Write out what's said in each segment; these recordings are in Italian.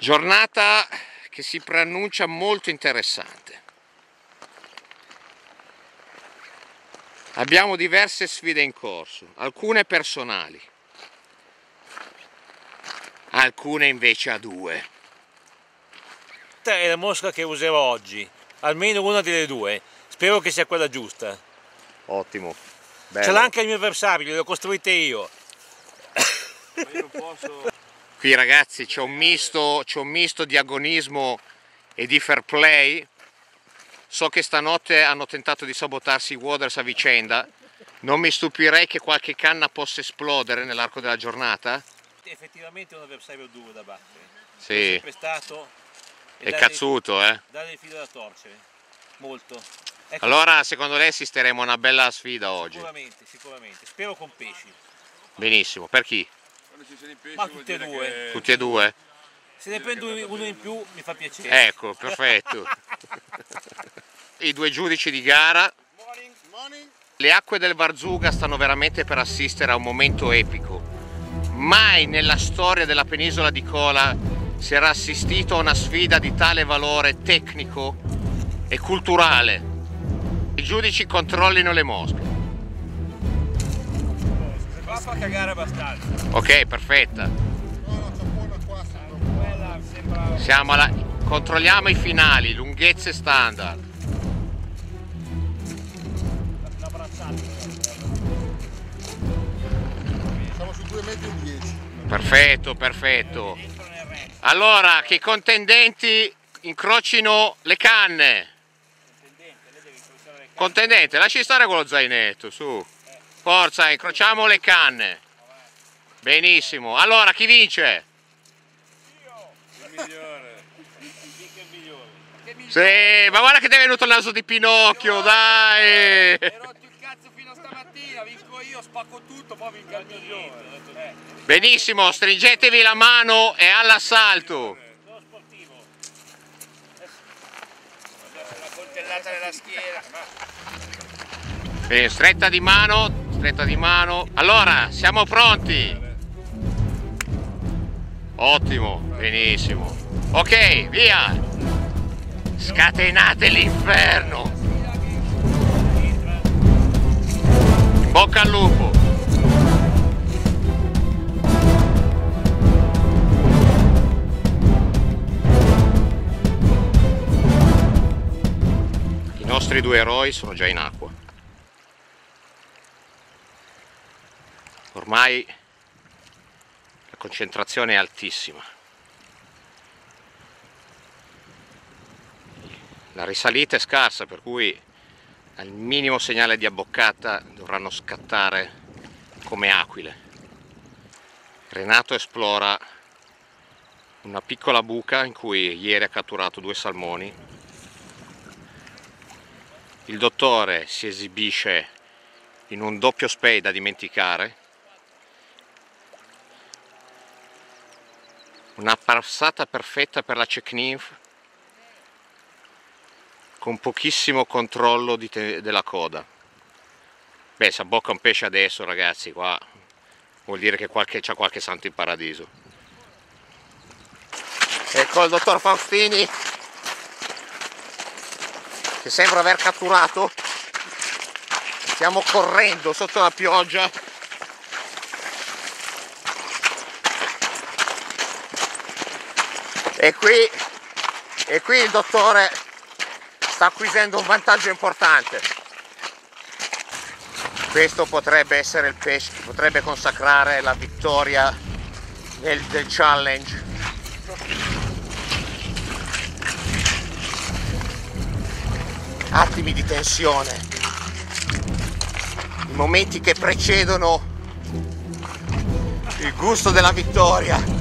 Giornata che si preannuncia molto interessante. Abbiamo diverse sfide in corso, alcune personali, alcune invece a due. Questa è la mosca che userò oggi, almeno una delle due. Spero che sia quella giusta. Ottimo. Ce l'ha anche il mio avversario, le ho costruite io. Ma io posso... Qui ragazzi c'è un, misto, un misto di agonismo e di fair play. So che stanotte hanno tentato di sabotarsi i Waters a vicenda. Non mi stupirei che qualche canna possa esplodere nell'arco della giornata. Effettivamente è un avversario duro da battere. Sì. È sempre stato. È cazzuto, eh? Dà il filo da torcere. Molto. Ecco. Allora secondo lei assisteremo a una bella sfida oggi? Sicuramente, sicuramente. Spero con pesci. Benissimo, per chi? Quando ci sono i pesci Ma tutti e due. Che... Tutti e due? Se ne prendo uno in più mi fa piacere. Ecco, perfetto. I due giudici di gara. Le acque del Varzuga stanno veramente per assistere a un momento epico. Mai nella storia della penisola di Kola si era assistito a una sfida di tale valore tecnico e culturale. I giudici controllino le mosche fa cagare abbastanza. Ok, perfetta. Siamo alla... Controlliamo i finali, lunghezze standard. Siamo su 2 metri e 10. Perfetto, perfetto. Allora, che i contendenti incrocino le canne. Contendente, lasci stare con lo zainetto, su. Forza, incrociamo le canne. Benissimo. Allora, chi vince? Io. Il migliore. il migliore. Sì, ma guarda che ti è venuto il naso di Pinocchio, dai! Hai rotto il cazzo fino a stamattina, vinco io, spacco tutto, poi vinco il migliore. Eh. Benissimo, stringetevi la mano e all'assalto. Sono sportivo. Guardate la coltellata nella schiena. Bene, stretta di mano, stretta di mano. Allora, siamo pronti? Ottimo, benissimo. Ok, via! Scatenate l'inferno! Bocca al lupo! I nostri due eroi sono già in acqua. Ormai la concentrazione è altissima. La risalita è scarsa per cui al minimo segnale di abboccata dovranno scattare come aquile. Renato esplora una piccola buca in cui ieri ha catturato due salmoni. Il dottore si esibisce in un doppio spey da dimenticare una passata perfetta per la check nymph con pochissimo controllo della coda. Beh se abbocca un pesce adesso ragazzi qua. Vuol dire che c'è qualche santo in paradiso. Ecco il dottor Faustini che sembra aver catturato stiamo correndo sotto la pioggia e qui, e qui il dottore sta acquisendo un vantaggio importante. Questo potrebbe essere il pesce che potrebbe consacrare la vittoria del, del challenge. Attimi di tensione. I momenti che precedono il gusto della vittoria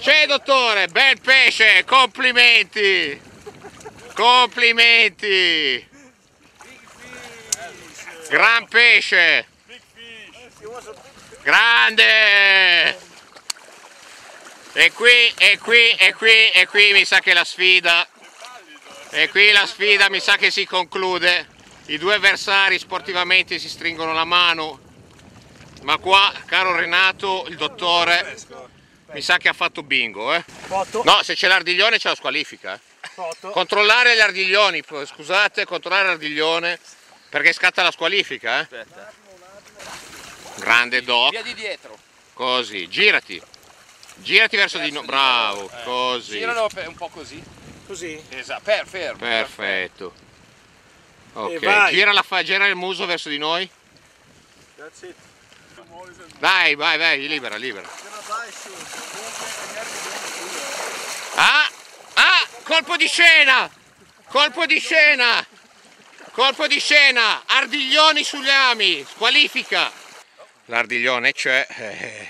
C'è dottore, bel pesce, complimenti! Complimenti! Gran pesce! Grande! E qui, e qui, e qui, e qui mi sa che la sfida, e qui la sfida mi sa che si conclude. I due avversari sportivamente si stringono la mano, ma qua, caro Renato, il dottore, mi sa che ha fatto bingo, eh? Foto. No, se c'è l'ardiglione c'è la squalifica. eh. Foto. Controllare gli ardiglioni, scusate, controllare l'ardiglione, perché scatta la squalifica, eh? Grande doc. Via di dietro. Così, girati. Girati verso di noi. Bravo, così. Giralo un po' così. Così. Esatto, per, fermo. Perfetto. Ok, vai. gira, la gira il muso verso di noi. That's it. Dai, vai, vai, libera, libera. Ah, ah, colpo di scena! Colpo di scena! Colpo di scena! Ardiglioni sugli ami! Squalifica! L'ardiglione c'è. eh,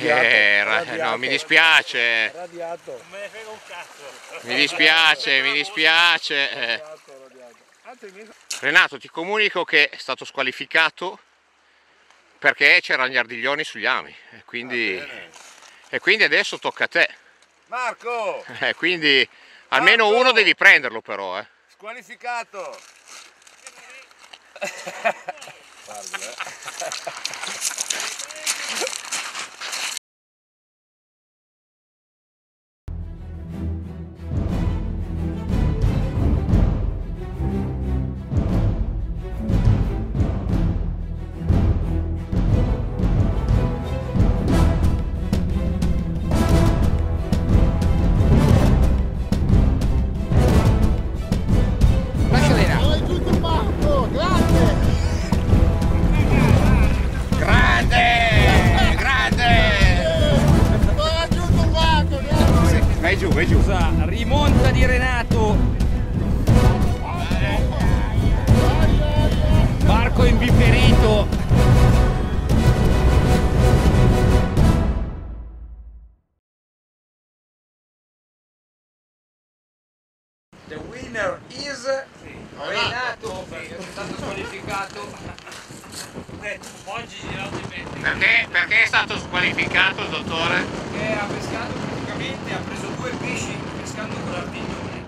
eh, ra- no, mi dispiace. Radiato. Non me ne frega un cazzo. Mi dispiace, mi dispiace. eh. Renato, ti comunico che è stato squalificato perché c'erano gli ardiglioni sugli ami. E quindi, e quindi adesso tocca a te. Marco, Eh, quindi almeno Marco! uno devi prenderlo però. Eh. squalificato. Lascia The winner is Renato perché è stato squalificato. Oggi di mente. Perché, perché è stato squalificato il dottore? che ha pescato praticamente, ha preso due pesci pescando con l'artiglione.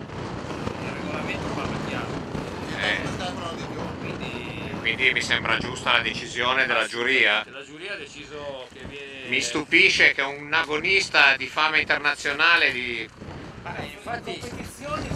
Il regolamento parla chiaro. Eh, Quindi quindi mi sembra giusta la decisione della giuria. la giuria ha deciso che viene. Mi stupisce che un agonista di fama internazionale di Eh, infatti,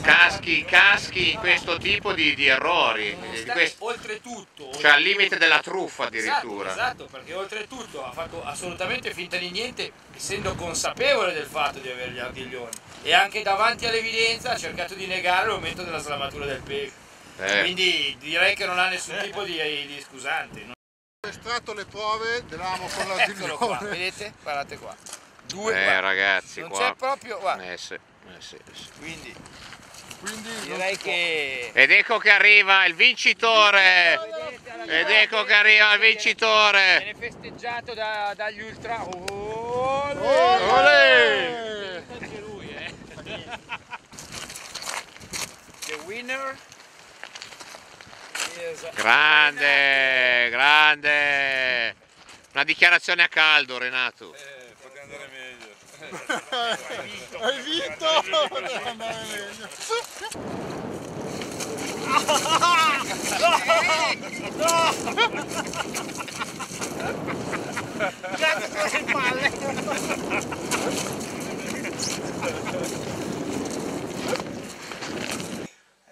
caschi, caschi in questo tipo di, di errori, di questo- oltretutto. cioè al limite della truffa addirittura. Esatto, esatto, perché oltretutto ha fatto assolutamente finta di niente, essendo consapevole del fatto di avere gli artiglioni. E anche davanti all'evidenza ha cercato di negare il momento della slamatura del pesce. Eh, Quindi direi che non ha nessun tipo di, di scusante. no? Ho estratto le prove dell'amo con Eccolo qua, vedete? Guardate qua. Due eh, guarda. ragazzi Non qua. c'è proprio, guarda. Eh, sì, eh, sì, sì. Quindi Direi che Ed ecco che arriva il vincitore! Ed ecco che arriva il vincitore! viene festeggiato da- dagli ultra. Ole! Olè! Anche lui, eh. The winner is Grande, grande! Una dichiarazione a caldo Renato. Hai vinto! Andare meglio.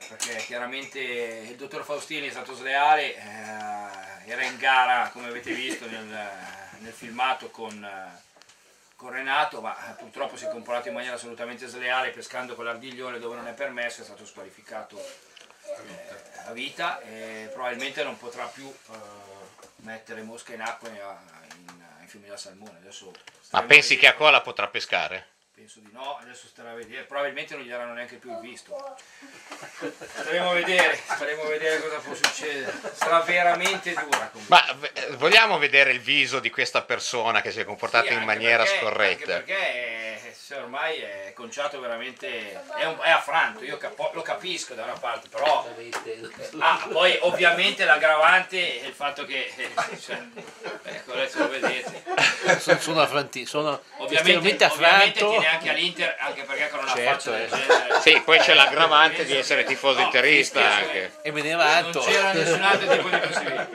perché chiaramente il dottor Faustini è stato sleale, eh, era in gara come avete visto nel, nel filmato con, eh, con Renato, ma eh, purtroppo si è comportato in maniera assolutamente sleale pescando con l'ardiglione dove non è permesso, è stato squalificato eh, a vita e probabilmente non potrà più eh, mettere mosche in acqua in, in, in fiumi da salmone. Adesso Ma pensi che a cola potrà pescare? Penso di no, adesso starà a vedere, probabilmente non gli daranno neanche più il visto. Staremo a vedere, staremo a vedere cosa può succedere. Sarà veramente dura comunque. Ma vogliamo vedere il viso di questa persona che si è comportata Sì, in maniera perché- scorretta? Perché ormai è conciato veramente, è, un- è affranto, io capo- lo capisco da una parte, però... Ah, poi ovviamente l'aggravante è il fatto che... eh, cioè, ecco, adesso lo vedete. sono, sono affranti, sono Ovviamente, estremamente ovviamente affranto. tiene anche all'Inter, anche perché con una Certo, faccia del eh. genere... Sì, poi c'è l'aggravante di essere tifoso No, interista anche. E me ne Non vanto. c'era nessun altro tipo di possibilità.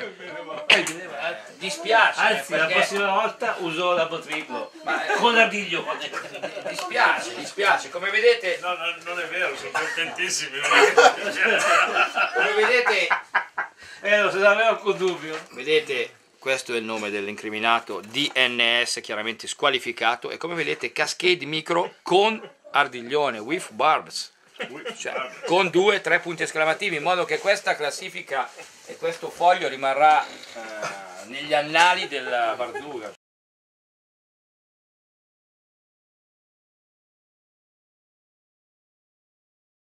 Dispiace, Anzi, la perché- prossima volta uso la triplo. Con l'ardiglio. con- dispiace, dispiace. Come vedete, No, no, non è vero, sono contentissimi. come vedete, eh, lo sapevo alcun dubbio. vedete, questo è il nome dell'incriminato DNS, chiaramente squalificato. E come vedete, Cascade Micro con ardiglione, with barbs. Cioè, con due, tre punti esclamativi, in modo che questa classifica e questo foglio rimarrà eh, negli annali della Varduga.